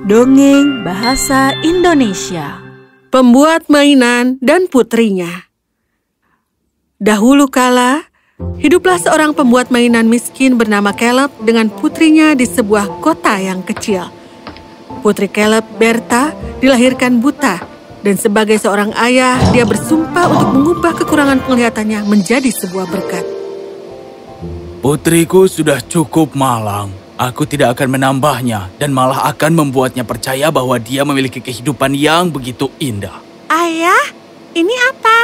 Dongeng Bahasa Indonesia Pembuat mainan dan putrinya Dahulu kala, hiduplah seorang pembuat mainan miskin bernama Caleb dengan putrinya di sebuah kota yang kecil. Putri Caleb, Berta, dilahirkan buta, dan sebagai seorang ayah, dia bersumpah untuk mengubah kekurangan penglihatannya menjadi sebuah berkat. Putriku sudah cukup malang. Aku tidak akan menambahnya dan malah akan membuatnya percaya bahwa dia memiliki kehidupan yang begitu indah. Ayah, ini apa?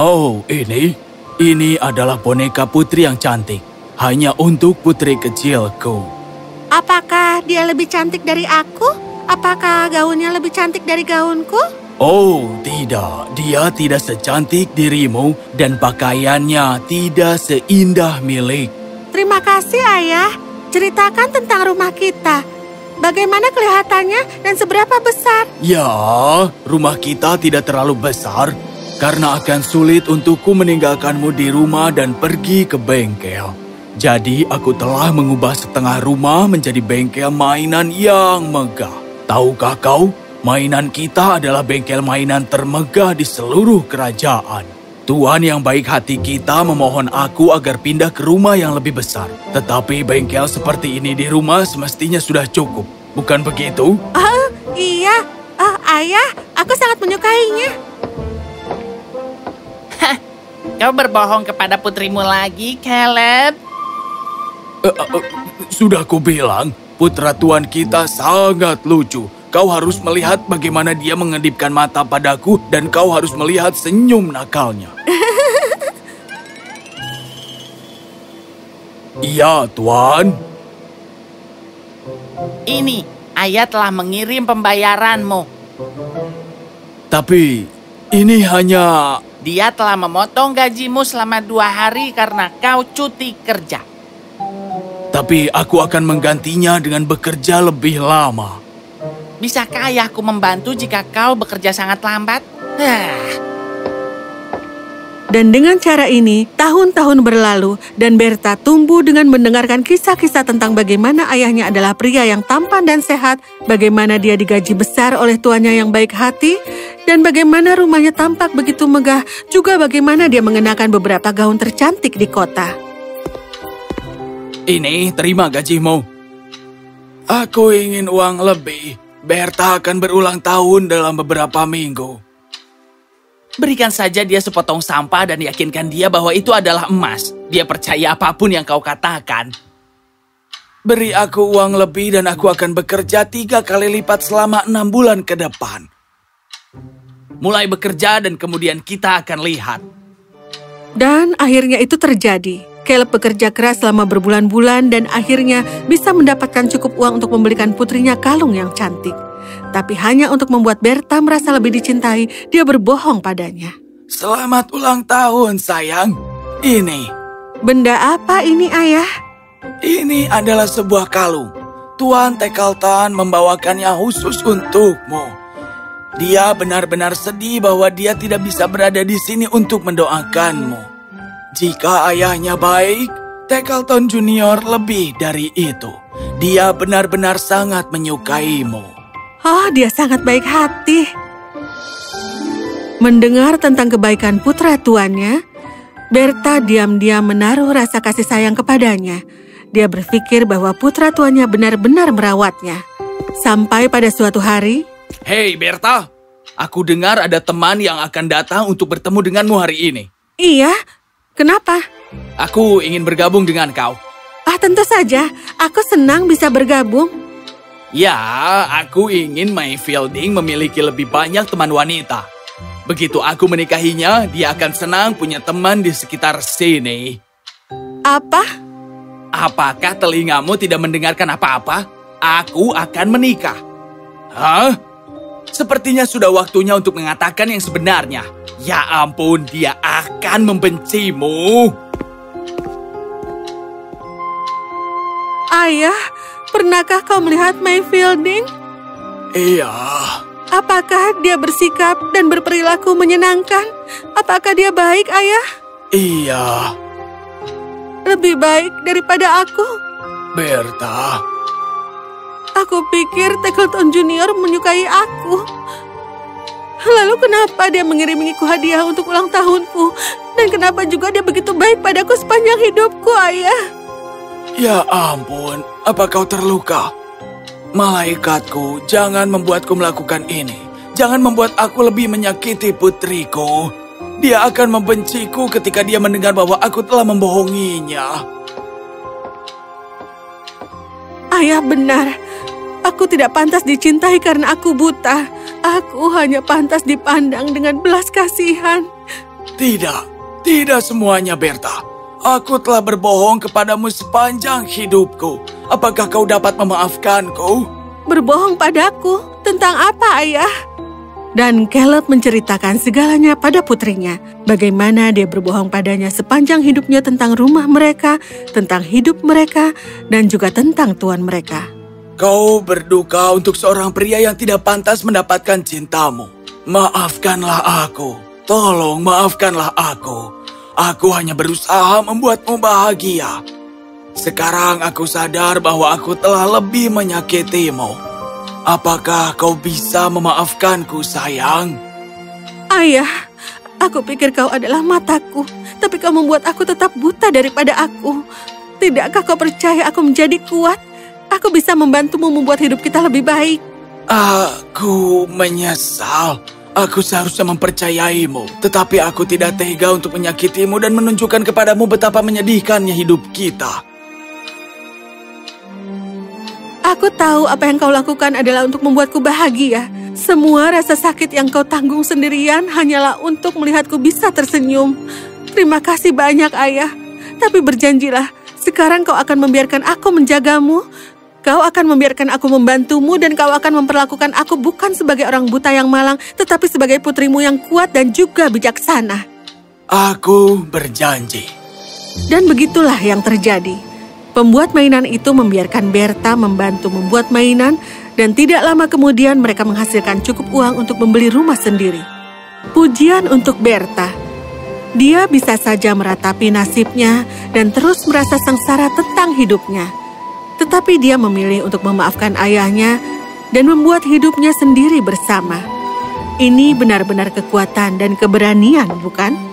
Oh, ini? Ini adalah boneka putri yang cantik. Hanya untuk putri kecilku. Apakah dia lebih cantik dari aku? Apakah gaunnya lebih cantik dari gaunku? Oh, tidak. Dia tidak secantik dirimu dan pakaiannya tidak seindah milik. Terima kasih, Ayah. Ceritakan tentang rumah kita. Bagaimana kelihatannya dan seberapa besar? Ya, rumah kita tidak terlalu besar karena akan sulit untukku meninggalkanmu di rumah dan pergi ke bengkel. Jadi aku telah mengubah setengah rumah menjadi bengkel mainan yang megah. Tahukah kau, mainan kita adalah bengkel mainan termegah di seluruh kerajaan. Tuan yang baik hati kita memohon aku agar pindah ke rumah yang lebih besar. Tetapi bengkel seperti ini di rumah semestinya sudah cukup. Bukan begitu? Oh, iya. Oh, ayah, aku sangat menyukainya. Kau berbohong kepada putrimu lagi, Caleb. Eh, eh, eh, sudah kubilang, putra tuan kita sangat lucu. Kau harus melihat bagaimana dia mengedipkan mata padaku dan kau harus melihat senyum nakalnya. Iya, Tuan. Ini, ayah telah mengirim pembayaranmu. Tapi ini hanya... Dia telah memotong gajimu selama dua hari karena kau cuti kerja. Tapi aku akan menggantinya dengan bekerja lebih lama. Bisakah ayahku membantu jika kau bekerja sangat lambat? Hah. Dan dengan cara ini, tahun-tahun berlalu dan Berta tumbuh dengan mendengarkan kisah-kisah tentang bagaimana ayahnya adalah pria yang tampan dan sehat, bagaimana dia digaji besar oleh tuannya yang baik hati, dan bagaimana rumahnya tampak begitu megah, juga bagaimana dia mengenakan beberapa gaun tercantik di kota. Ini, terima gajimu. Aku ingin uang lebih. Berta akan berulang tahun dalam beberapa minggu. Berikan saja dia sepotong sampah dan yakinkan dia bahwa itu adalah emas. Dia percaya apa pun yang kau katakan. Beri aku uang lebih dan aku akan bekerja tiga kali lipat selama enam bulan ke depan. Mulai bekerja dan kemudian kita akan lihat. Dan akhirnya itu terjadi. Caleb bekerja keras selama berbulan-bulan dan akhirnya bisa mendapatkan cukup uang untuk membelikan putrinya kalung yang cantik. Tapi hanya untuk membuat Berta merasa lebih dicintai, dia berbohong padanya. Selamat ulang tahun, sayang. Ini. Benda apa ini, ayah? Ini adalah sebuah kalung. Tuan Tekaltan membawakannya khusus untukmu. Dia benar-benar sedih bahwa dia tidak bisa berada di sini untuk mendoakanmu. Jika ayahnya baik, Tekalton Junior lebih dari itu. Dia benar-benar sangat menyukaimu. Oh, dia sangat baik hati. Mendengar tentang kebaikan putra tuannya, Berta diam-diam menaruh rasa kasih sayang kepadanya. Dia berpikir bahwa putra tuannya benar-benar merawatnya. Sampai pada suatu hari, Hei Berta, aku dengar ada teman yang akan datang untuk bertemu denganmu hari ini. Iya, kenapa? Aku ingin bergabung dengan kau. Ah, tentu saja. Aku senang bisa bergabung. Ya, aku ingin My Fielding memiliki lebih banyak teman wanita. Begitu aku menikahinya, dia akan senang punya teman di sekitar sini. Apa? Apakah telingamu tidak mendengarkan apa-apa? Aku akan menikah. Hah? Sepertinya sudah waktunya untuk mengatakan yang sebenarnya. Ya ampun, dia akan membencimu. Ayah, pernahkah kau melihat My Fielding? Iya. Apakah dia bersikap dan berperilaku menyenangkan? Apakah dia baik, ayah? Iya. Lebih baik daripada aku. Berta, Aku pikir Tackleton Junior menyukai aku. Lalu kenapa dia mengirimiku hadiah untuk ulang tahunku? Dan kenapa juga dia begitu baik padaku sepanjang hidupku, ayah? Ya ampun, apa kau terluka? Malaikatku, jangan membuatku melakukan ini. Jangan membuat aku lebih menyakiti putriku. Dia akan membenciku ketika dia mendengar bahwa aku telah membohonginya. Ayah benar. Aku tidak pantas dicintai karena aku buta. Aku hanya pantas dipandang dengan belas kasihan. Tidak, tidak semuanya, Berta. Aku telah berbohong kepadamu sepanjang hidupku. Apakah kau dapat memaafkanku? Berbohong padaku tentang apa, ayah? Dan Caleb menceritakan segalanya pada putrinya. Bagaimana dia berbohong padanya sepanjang hidupnya tentang rumah mereka, tentang hidup mereka, dan juga tentang tuan mereka. Kau berduka untuk seorang pria yang tidak pantas mendapatkan cintamu. Maafkanlah aku. Tolong maafkanlah aku. Aku hanya berusaha membuatmu bahagia. Sekarang aku sadar bahwa aku telah lebih menyakitimu. Apakah kau bisa memaafkanku, sayang? Ayah, aku pikir kau adalah mataku, tapi kau membuat aku tetap buta daripada aku. Tidakkah kau percaya aku menjadi kuat? Aku bisa membantumu membuat hidup kita lebih baik. Aku menyesal. Aku seharusnya mempercayaimu, tetapi aku tidak tega untuk menyakitimu dan menunjukkan kepadamu betapa menyedihkannya hidup kita. Aku tahu apa yang kau lakukan adalah untuk membuatku bahagia. Semua rasa sakit yang kau tanggung sendirian hanyalah untuk melihatku bisa tersenyum. Terima kasih banyak, Ayah. Tapi berjanjilah, sekarang kau akan membiarkan aku menjagamu. Kau akan membiarkan aku membantumu dan kau akan memperlakukan aku bukan sebagai orang buta yang malang, tetapi sebagai putrimu yang kuat dan juga bijaksana. Aku berjanji. Dan begitulah yang terjadi. Pembuat mainan itu membiarkan Berta membantu membuat mainan dan tidak lama kemudian mereka menghasilkan cukup uang untuk membeli rumah sendiri. Pujian untuk Berta. Dia bisa saja meratapi nasibnya dan terus merasa sengsara tentang hidupnya. Tetapi dia memilih untuk memaafkan ayahnya dan membuat hidupnya sendiri bersama. Ini benar-benar kekuatan dan keberanian, bukan?